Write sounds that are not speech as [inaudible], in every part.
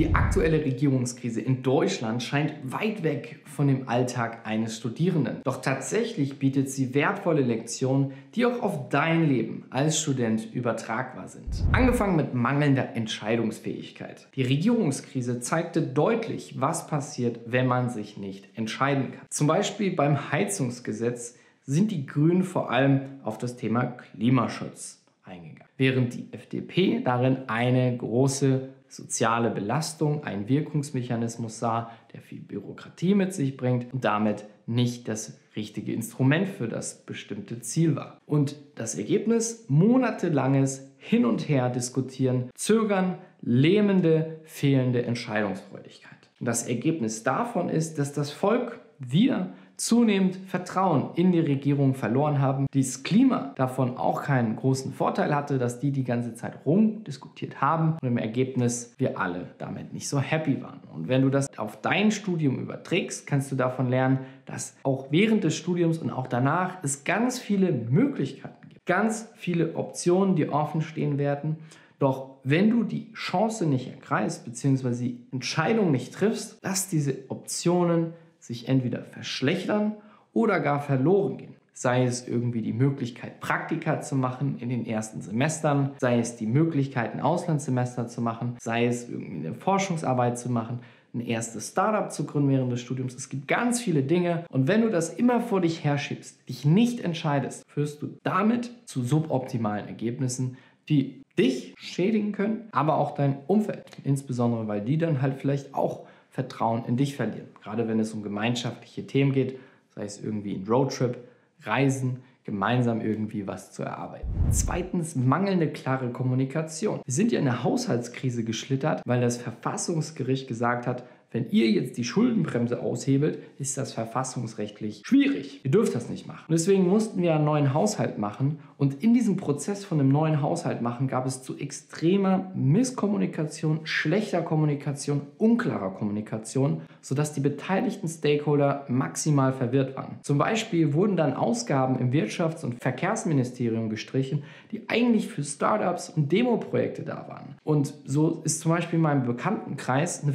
Die aktuelle Regierungskrise in Deutschland scheint weit weg von dem Alltag eines Studierenden. Doch tatsächlich bietet sie wertvolle Lektionen, die auch auf dein Leben als Student übertragbar sind. Angefangen mit mangelnder Entscheidungsfähigkeit. Die Regierungskrise zeigte deutlich, was passiert, wenn man sich nicht entscheiden kann. Zum Beispiel beim Heizungsgesetz sind die Grünen vor allem auf das Thema Klimaschutz eingegangen, während die FDP darin eine große soziale Belastung, einen Wirkungsmechanismus sah, der viel Bürokratie mit sich bringt und damit nicht das richtige Instrument für das bestimmte Ziel war. Und das Ergebnis? Monatelanges Hin und Her diskutieren, Zögern, lähmende, fehlende Entscheidungsfreudigkeit. Und das Ergebnis davon ist, dass das Volk, wir, zunehmend Vertrauen in die Regierung verloren haben. Dieses Klima davon auch keinen großen Vorteil hatte, dass die die ganze Zeit rumdiskutiert haben und im Ergebnis wir alle damit nicht so happy waren. Und wenn du das auf dein Studium überträgst, kannst du davon lernen, dass auch während des Studiums und auch danach es ganz viele Möglichkeiten gibt, ganz viele Optionen, die offen stehen werden. Doch wenn du die Chance nicht ergreifst, beziehungsweise die Entscheidung nicht triffst, lass diese Optionen sich entweder verschlechtern oder gar verloren gehen. Sei es irgendwie die Möglichkeit, Praktika zu machen in den ersten Semestern, sei es die Möglichkeit, ein Auslandssemester zu machen, sei es irgendwie eine Forschungsarbeit zu machen, ein erstes Startup zu gründen während des Studiums. Es gibt ganz viele Dinge und wenn du das immer vor dich herschiebst, dich nicht entscheidest, führst du damit zu suboptimalen Ergebnissen, die dich schädigen können, aber auch dein Umfeld. Insbesondere, weil die dann halt vielleicht auch Vertrauen in dich verlieren. Gerade wenn es um gemeinschaftliche Themen geht, sei es irgendwie ein Roadtrip, Reisen, gemeinsam irgendwie was zu erarbeiten. Zweitens, mangelnde klare Kommunikation. Wir sind ja in eine Haushaltskrise geschlittert, weil das Verfassungsgericht gesagt hat, wenn ihr jetzt die Schuldenbremse aushebelt, ist das verfassungsrechtlich schwierig. Ihr dürft das nicht machen. Und deswegen mussten wir einen neuen Haushalt machen. Und in diesem Prozess von einem neuen Haushalt machen gab es zu extremer Misskommunikation, schlechter Kommunikation, unklarer Kommunikation, sodass die beteiligten Stakeholder maximal verwirrt waren. Zum Beispiel wurden dann Ausgaben im Wirtschafts- und Verkehrsministerium gestrichen, die eigentlich für Startups und Demoprojekte da waren. Und so ist zum Beispiel in meinem Bekanntenkreis eine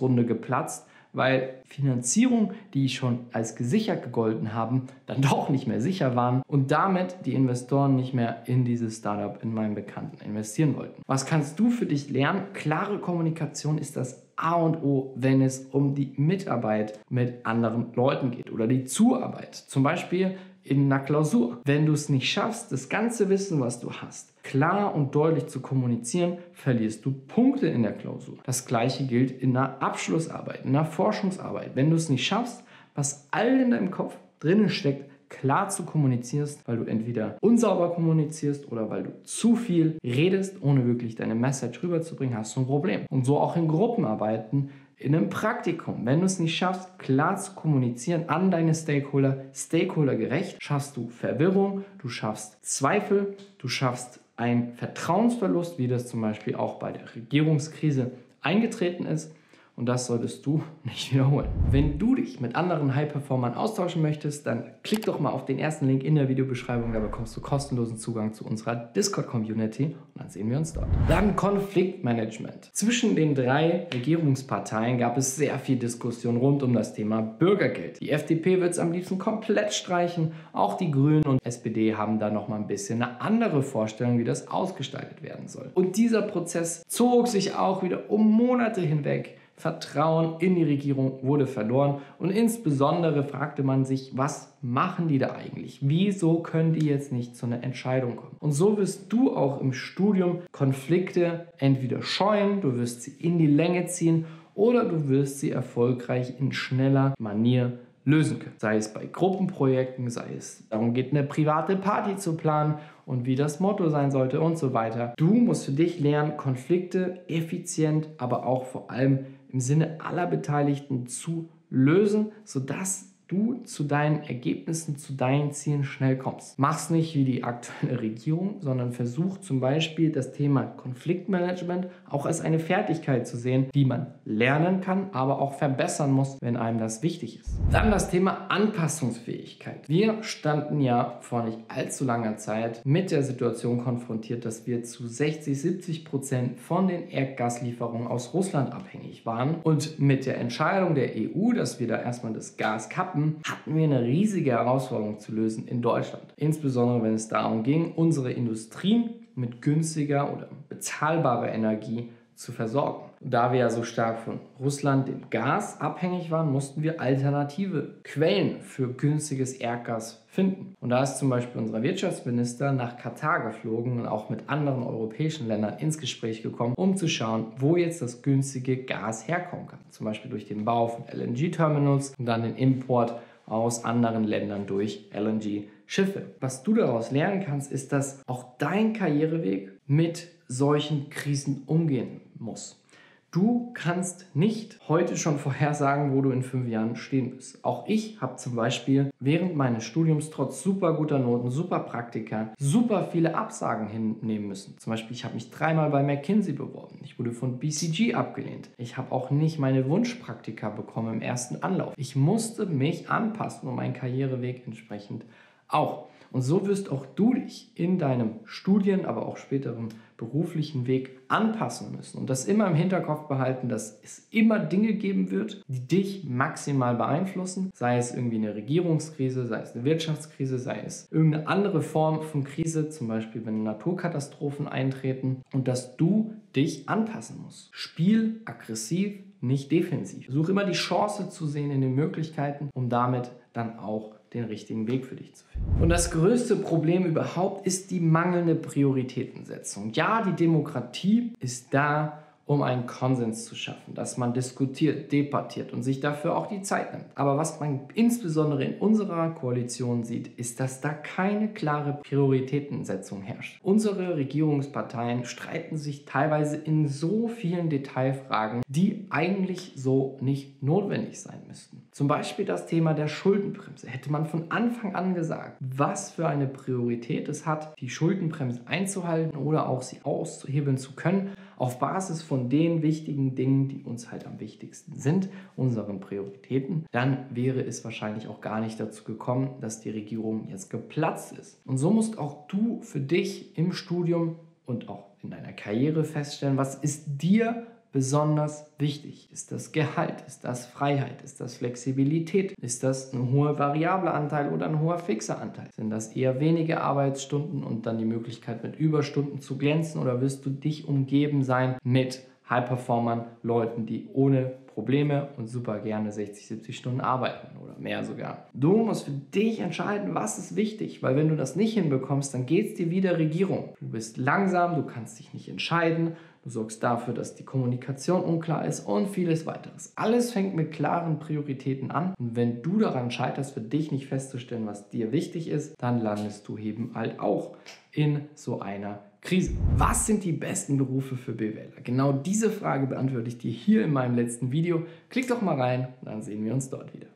Finanzierungsrunde Runde geplatzt, weil Finanzierung, die schon als gesichert gegolten haben, dann [laughs] doch nicht mehr sicher waren und damit die Investoren nicht mehr in dieses Startup in meinem Bekannten investieren wollten. Was kannst du für dich lernen? Klare Kommunikation ist das A und O, wenn es um die Mitarbeit mit anderen Leuten geht oder die Zuarbeit. Zum Beispiel in einer Klausur. Wenn du es nicht schaffst, das ganze Wissen, was du hast, klar und deutlich zu kommunizieren, verlierst du Punkte in der Klausur. Das gleiche gilt in einer Abschlussarbeit, in einer Forschungsarbeit. Wenn du es nicht schaffst, was all in deinem Kopf drinnen steckt, klar zu kommunizierst, weil du entweder unsauber kommunizierst oder weil du zu viel redest, ohne wirklich deine Message rüberzubringen, hast du ein Problem. Und so auch in Gruppenarbeiten in einem Praktikum, wenn du es nicht schaffst, klar zu kommunizieren an deine Stakeholder, Stakeholder gerecht, schaffst du Verwirrung, du schaffst Zweifel, du schaffst einen Vertrauensverlust, wie das zum Beispiel auch bei der Regierungskrise eingetreten ist und das solltest du [laughs] nicht wiederholen. Wenn du dich mit anderen High-Performern austauschen möchtest, dann klick doch mal auf den ersten Link in der Videobeschreibung. Da bekommst du kostenlosen Zugang zu unserer Discord-Community und dann sehen wir uns dort. Dann Konfliktmanagement. Zwischen den drei Regierungsparteien gab es sehr viel Diskussion rund um das Thema Bürgergeld. Die FDP wird es am liebsten komplett streichen. Auch die Grünen und SPD haben da noch mal ein bisschen eine andere Vorstellung, wie das ausgestaltet werden soll. Und dieser Prozess zog sich auch wieder um Monate hinweg. Vertrauen in die Regierung wurde verloren und insbesondere fragte man sich, was machen die da eigentlich? Wieso können die jetzt nicht zu einer Entscheidung kommen? Und so wirst du auch im Studium Konflikte entweder scheuen, du wirst sie in die Länge ziehen oder du wirst sie erfolgreich in schneller Manier lösen können. Sei es bei Gruppenprojekten, sei es darum geht, eine private Party zu planen und wie das Motto sein sollte und so weiter. Du musst für dich lernen, Konflikte effizient, aber auch vor allem im Sinne aller Beteiligten zu lösen, sodass du zu deinen Ergebnissen, zu deinen Zielen schnell kommst. Mach's nicht wie die aktuelle Regierung, sondern versuch zum Beispiel das Thema Konfliktmanagement auch als eine Fertigkeit zu sehen, die man lernen kann, aber auch verbessern muss, wenn einem das wichtig ist. Dann das Thema Anpassungsfähigkeit. Wir standen ja vor nicht allzu langer Zeit mit der Situation konfrontiert, dass wir zu 60, 70 Prozent von den Erdgaslieferungen aus Russland abhängig waren. Und mit der Entscheidung der EU, dass wir da erstmal das Gas kappen, hatten wir eine riesige Herausforderung zu lösen in Deutschland. Insbesondere wenn es darum ging, unsere Industrien mit günstiger oder bezahlbarer Energie zu versorgen. Da wir ja so stark von Russland, dem Gas, abhängig waren, mussten wir alternative Quellen für günstiges Erdgas finden. Und da ist zum Beispiel unser Wirtschaftsminister nach Katar geflogen und auch mit anderen europäischen Ländern ins Gespräch gekommen, um zu schauen, wo jetzt das günstige Gas herkommen kann. Zum Beispiel durch den Bau von LNG-Terminals und dann den Import aus anderen Ländern durch LNG-Schiffe. Was du daraus lernen kannst, ist, dass auch dein Karriereweg mit solchen Krisen umgehen muss. Du kannst nicht heute schon vorhersagen, wo du in fünf Jahren stehen wirst. Auch ich habe zum Beispiel während meines Studiums trotz super guter Noten, super Praktika, super viele Absagen hinnehmen müssen. Zum Beispiel, ich habe mich dreimal bei McKinsey beworben. Ich wurde von BCG abgelehnt. Ich habe auch nicht meine Wunschpraktika bekommen im ersten Anlauf. Ich musste mich anpassen und meinen Karriereweg entsprechend auch. Und so wirst auch du dich in deinem Studien, aber auch späteren beruflichen Weg anpassen müssen. Und das immer im Hinterkopf behalten, dass es immer Dinge geben wird, die dich maximal beeinflussen. Sei es irgendwie eine Regierungskrise, sei es eine Wirtschaftskrise, sei es irgendeine andere Form von Krise, zum Beispiel wenn Naturkatastrophen eintreten. Und dass du dich anpassen musst. Spiel aggressiv, nicht defensiv. Versuch immer die Chance zu sehen in den Möglichkeiten, um damit dann auch den richtigen Weg für dich zu finden. Und das größte Problem überhaupt ist die mangelnde Prioritätensetzung. Ja, die Demokratie ist da, um einen Konsens zu schaffen, dass man diskutiert, debattiert und sich dafür auch die Zeit nimmt. Aber was man insbesondere in unserer Koalition sieht, ist, dass da keine klare Prioritätensetzung herrscht. Unsere Regierungsparteien streiten sich teilweise in so vielen Detailfragen, die eigentlich so nicht notwendig sein müssten. Zum Beispiel das Thema der Schuldenbremse. Hätte man von Anfang an gesagt, was für eine Priorität es hat, die Schuldenbremse einzuhalten oder auch sie auszuhebeln zu können, auf Basis von den wichtigen Dingen, die uns halt am wichtigsten sind, unseren Prioritäten, dann wäre es wahrscheinlich auch gar nicht dazu gekommen, dass die Regierung jetzt geplatzt ist. Und so musst auch du für dich im Studium und auch in deiner Karriere feststellen, was ist dir besonders wichtig? Ist das Gehalt? Ist das Freiheit? Ist das Flexibilität? Ist das ein hoher variabler Anteil oder ein hoher fixer Anteil? Sind das eher wenige Arbeitsstunden und dann die Möglichkeit mit Überstunden zu glänzen oder wirst du dich umgeben sein mit High-Performern, Leuten, die ohne Probleme und super gerne 60, 70 Stunden arbeiten oder mehr sogar. Du musst für dich entscheiden, was ist wichtig, weil wenn du das nicht hinbekommst, dann geht es dir wie der Regierung. Du bist langsam, du kannst dich nicht entscheiden, du sorgst dafür, dass die Kommunikation unklar ist und vieles weiteres. Alles fängt mit klaren Prioritäten an und wenn du daran scheiterst, für dich nicht festzustellen, was dir wichtig ist, dann landest du eben halt auch in so einer Krise. Was sind die besten Berufe für BWLer? Genau diese Frage beantworte ich dir hier in meinem letzten Video. Klick doch mal rein, dann sehen wir uns dort wieder.